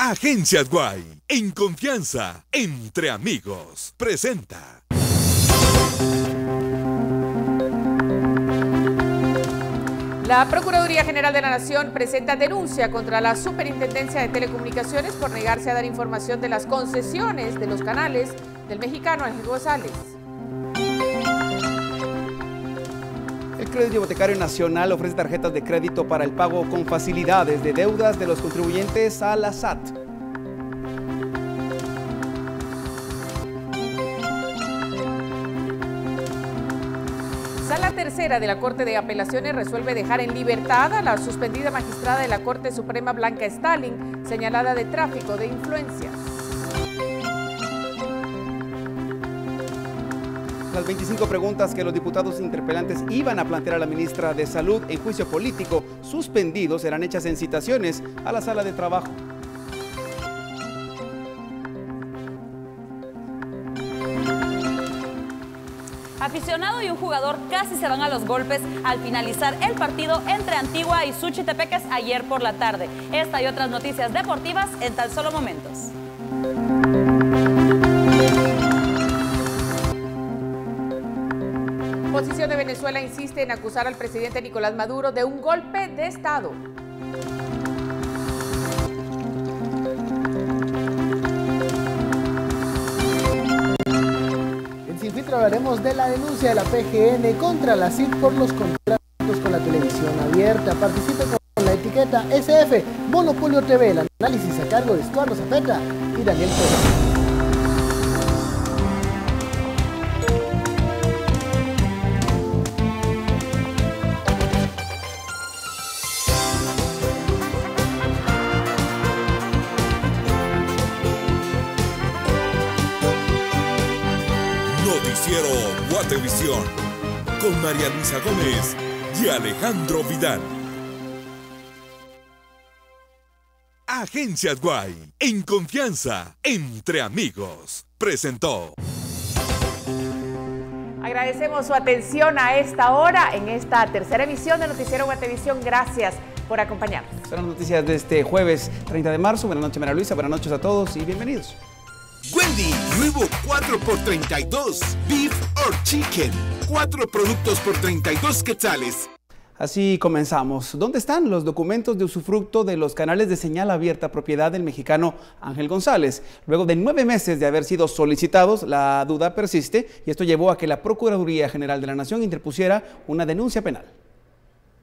Agencias Guay, en confianza, entre amigos, presenta. La Procuraduría General de la Nación presenta denuncia contra la Superintendencia de Telecomunicaciones por negarse a dar información de las concesiones de los canales del mexicano Ángel González. El Crédito Hipotecario Nacional ofrece tarjetas de crédito para el pago con facilidades de deudas de los contribuyentes a la SAT. Sala tercera de la Corte de Apelaciones resuelve dejar en libertad a la suspendida magistrada de la Corte Suprema Blanca Stalin, señalada de tráfico de influencias. Las 25 preguntas que los diputados interpelantes iban a plantear a la ministra de Salud en juicio político suspendidos serán hechas en citaciones a la sala de trabajo. Aficionado y un jugador casi se van a los golpes al finalizar el partido entre Antigua y Suchitepeques ayer por la tarde. Esta y otras noticias deportivas en tan solo momentos. Venezuela insiste en acusar al presidente Nicolás Maduro de un golpe de Estado. En Sinfitra hablaremos de la denuncia de la PGN contra la CID por los contratos con la televisión abierta. Participe con la etiqueta SF Monopolio TV. El análisis a cargo de Estuardo Zapeta y Daniel Pérez. Guatevisión con María Luisa Gómez y Alejandro Vidal. Agencias Guay, en confianza, entre amigos, presentó. Agradecemos su atención a esta hora en esta tercera emisión de Noticiero Guatevisión. Gracias por acompañarnos. Son las noticias de este jueves 30 de marzo. Buenas noches, María Luisa. Buenas noches a todos y bienvenidos. Wendy, nuevo 4x32, Beef or Chicken. Cuatro productos por 32 quetzales. Así comenzamos. ¿Dónde están los documentos de usufructo de los canales de señal abierta propiedad del mexicano Ángel González? Luego de nueve meses de haber sido solicitados, la duda persiste y esto llevó a que la Procuraduría General de la Nación interpusiera una denuncia penal.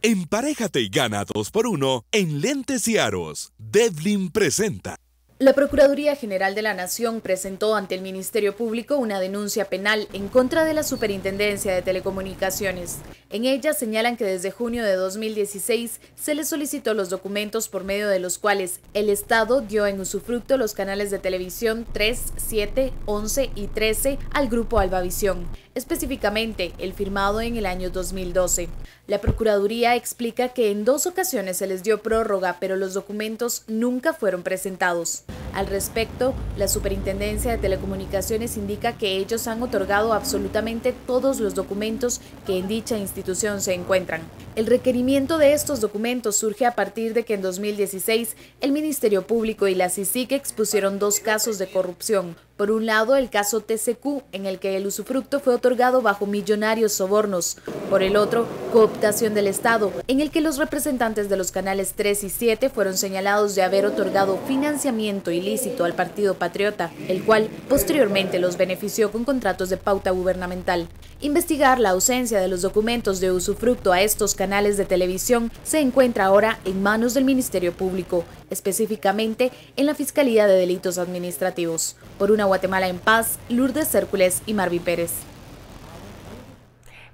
Emparejate y gana 2 por 1 en Lentes y Aros. Devlin presenta. La Procuraduría General de la Nación presentó ante el Ministerio Público una denuncia penal en contra de la Superintendencia de Telecomunicaciones. En ella señalan que desde junio de 2016 se les solicitó los documentos por medio de los cuales el Estado dio en usufructo los canales de televisión 3, 7, 11 y 13 al grupo Albavisión, específicamente el firmado en el año 2012. La Procuraduría explica que en dos ocasiones se les dio prórroga, pero los documentos nunca fueron presentados. Al respecto, la Superintendencia de Telecomunicaciones indica que ellos han otorgado absolutamente todos los documentos que en dicha institución se encuentran. El requerimiento de estos documentos surge a partir de que en 2016 el Ministerio Público y la CICIC expusieron dos casos de corrupción. Por un lado, el caso TCQ, en el que el usufructo fue otorgado bajo millonarios sobornos. Por el otro, cooptación del Estado, en el que los representantes de los canales 3 y 7 fueron señalados de haber otorgado financiamiento ilícito al Partido Patriota, el cual posteriormente los benefició con contratos de pauta gubernamental. Investigar la ausencia de los documentos de usufructo a estos canales de televisión se encuentra ahora en manos del Ministerio Público, específicamente en la Fiscalía de Delitos Administrativos. Por una Guatemala en paz, Lourdes Cércules y Marvi Pérez.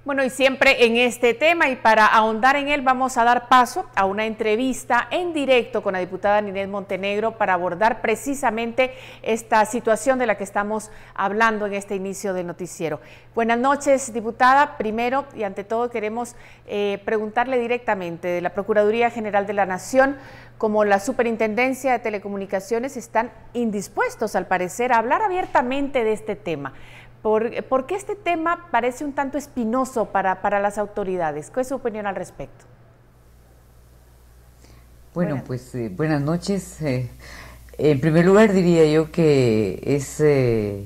Bueno, y siempre en este tema y para ahondar en él vamos a dar paso a una entrevista en directo con la diputada Ninés Montenegro para abordar precisamente esta situación de la que estamos hablando en este inicio del noticiero. Buenas noches, diputada. Primero y ante todo queremos eh, preguntarle directamente de la Procuraduría General de la Nación, como la Superintendencia de Telecomunicaciones están indispuestos, al parecer, a hablar abiertamente de este tema. ¿Por, por qué este tema parece un tanto espinoso para, para, las autoridades? ¿Cuál es su opinión al respecto? Bueno, buenas. pues eh, buenas noches. Eh, En primer lugar diría yo que es eh,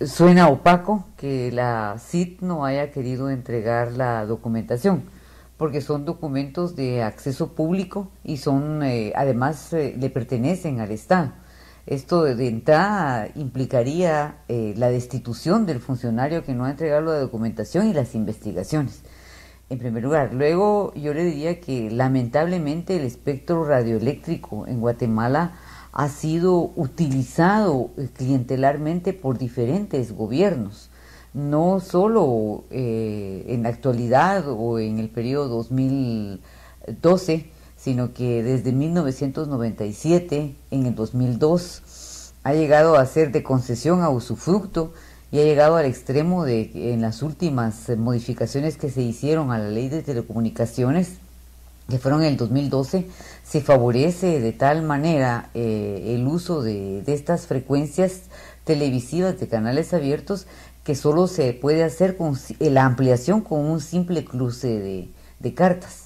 suena opaco que la CIT no haya querido entregar la documentación, porque son documentos de acceso público y son eh, además le pertenecen al Estado. Esto de entrada implicaría la destitución del funcionario que no ha entregado la documentación y las investigaciones en primer lugar. Luego yo le diría que lamentablemente el espectro radioeléctrico en Guatemala ha sido utilizado eh, clientelarmente por diferentes gobiernos, no solo eh, en la actualidad o en el periodo 2012, sino que desde 1997, en el 2002, ha llegado a ser de concesión a usufructo y ha llegado al extremo de que en las últimas modificaciones que se hicieron a la ley de telecomunicaciones, que fueron en el 2012, se favorece de tal manera eh, el uso de, estas frecuencias televisivas de canales abiertos que solo se puede hacer con la ampliación con un simple cruce de, cartas.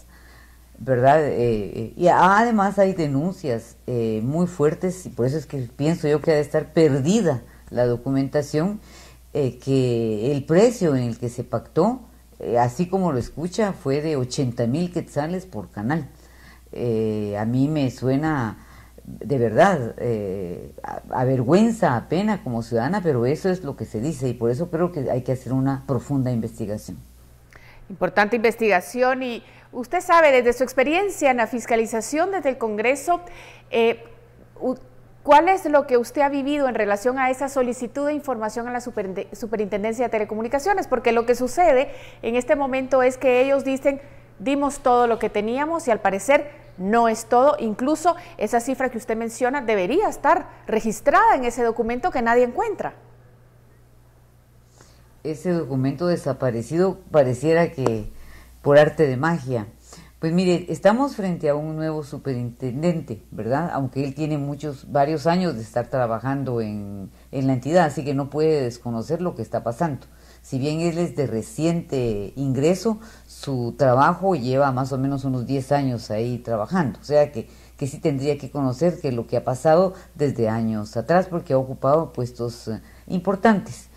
¿Verdad? Eh, eh, y además hay denuncias muy fuertes, y por eso es que pienso yo que ha de estar perdida la documentación, que el precio en el que se pactó eh, así como lo escucha, fue de 80 mil quetzales por canal. Eh, a mí me suena de verdad eh, a, vergüenza, a pena como ciudadana, pero eso es lo que se dice y por eso creo que hay que hacer una profunda investigación. Importante investigación y usted sabe desde su experiencia en la fiscalización desde el Congreso, ¿Cuál es lo que usted ha vivido en relación a esa solicitud de información a la Superintendencia de Telecomunicaciones? Porque lo que sucede en este momento es que ellos dicen, dimos todo lo que teníamos y al parecer no es todo. Incluso esa cifra que usted menciona debería estar registrada en ese documento que nadie encuentra. Ese documento desaparecido pareciera que por arte de magia pues mire, estamos frente a un nuevo superintendente, ¿verdad? Aunque él tiene muchos, varios años de estar trabajando en, la entidad, así que no puede desconocer lo que está pasando. Si bien él es de reciente ingreso, su trabajo lleva más o menos unos 10 años ahí trabajando. O sea que, que sí tendría que conocer que lo que ha pasado desde años atrás, porque ha ocupado puestos eh, importantes.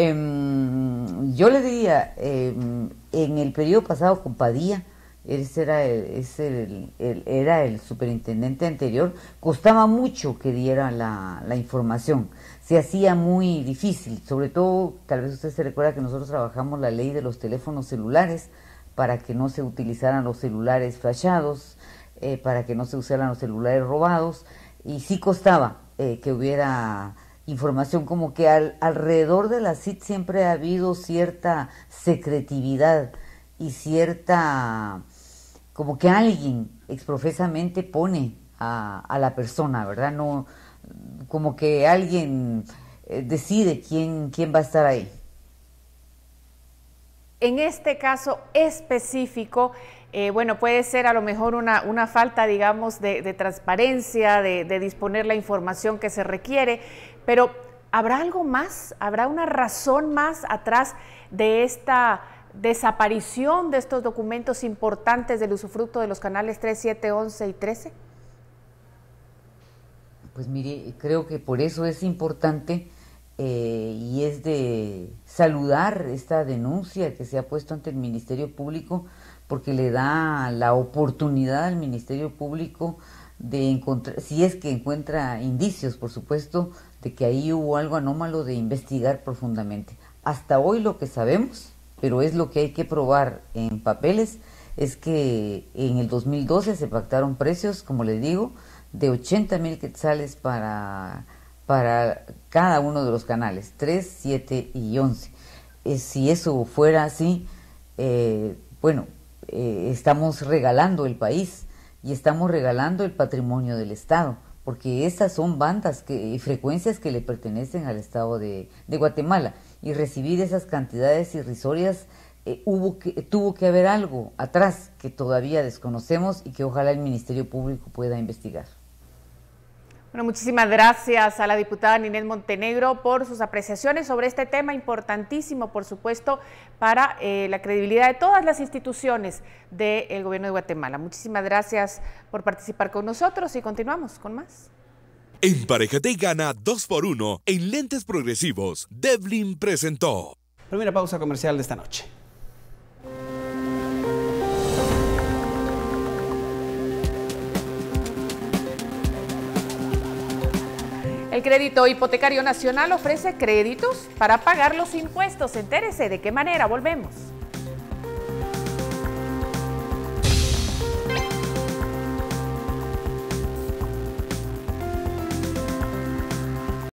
Em, yo le diría, em, en el periodo pasado con Padilla, ese era el, era el superintendente anterior, costaba mucho que diera la, información, se hacía muy difícil, sobre todo, tal vez usted se recuerda que nosotros trabajamos la ley de los teléfonos celulares para que no se utilizaran los celulares flashados, eh, para que no se usaran los celulares robados, y sí costaba eh, que hubiera información, como que alrededor de la CIT siempre ha habido cierta secretividad y cierta como que alguien exprofesamente pone a, la persona, ¿verdad? No, como que alguien eh, decide quién, quién va a estar ahí. En este caso específico, eh, bueno, puede ser a lo mejor una, una falta, digamos, de, transparencia, de, de, disponer la información que se requiere, pero ¿habrá algo más? ¿Habrá una razón más atrás de esta desaparición de estos documentos importantes del usufructo de los canales 3, 7, 11 y 13? Pues mire, creo que por eso es importante eh, y es de saludar esta denuncia que se ha puesto ante el Ministerio Público porque le da la oportunidad al Ministerio Público de encontrar, si es que encuentra indicios, por supuesto, de que ahí hubo algo anómalo de investigar profundamente. Hasta hoy lo que sabemos pero es lo que hay que probar en papeles, es que en el 2012 se pactaron precios, como les digo, de 80 mil quetzales para, para cada uno de los canales, 3, 7 y 11. Eh, si eso fuera así, eh, bueno, eh, estamos regalando el país y estamos regalando el patrimonio del Estado, porque esas son bandas que, y frecuencias que le pertenecen al Estado de, Guatemala y recibir esas cantidades irrisorias, eh, hubo que, tuvo que haber algo atrás que todavía desconocemos y que ojalá el Ministerio Público pueda investigar. Bueno, muchísimas gracias a la diputada Ninel Montenegro por sus apreciaciones sobre este tema importantísimo, por supuesto, para eh, la credibilidad de todas las instituciones del gobierno de Guatemala. Muchísimas gracias por participar con nosotros y continuamos con más. Emparejate y gana 2x1 en lentes progresivos. Devlin presentó. Primera pausa comercial de esta noche. El Crédito Hipotecario Nacional ofrece créditos para pagar los impuestos. Entérese de qué manera. Volvemos.